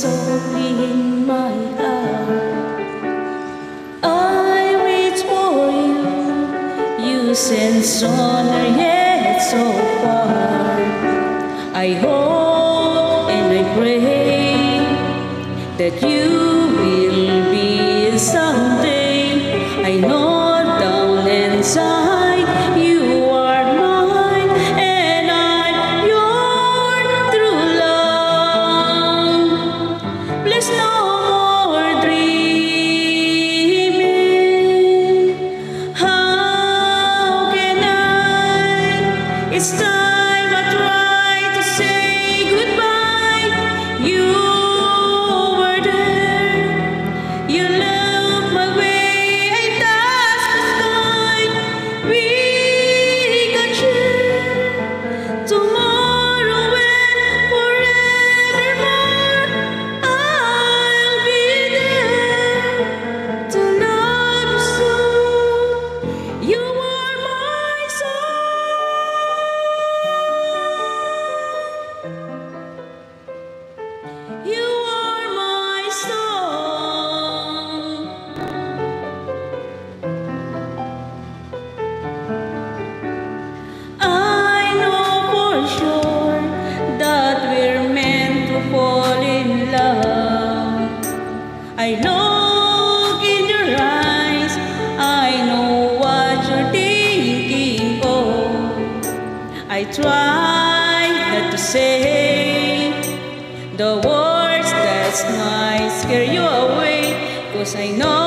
sorry in my heart. I wait for you, you send honor yet so far. I hope and I pray that you. Stop. I try not to say the words that might scare you away, cause I know.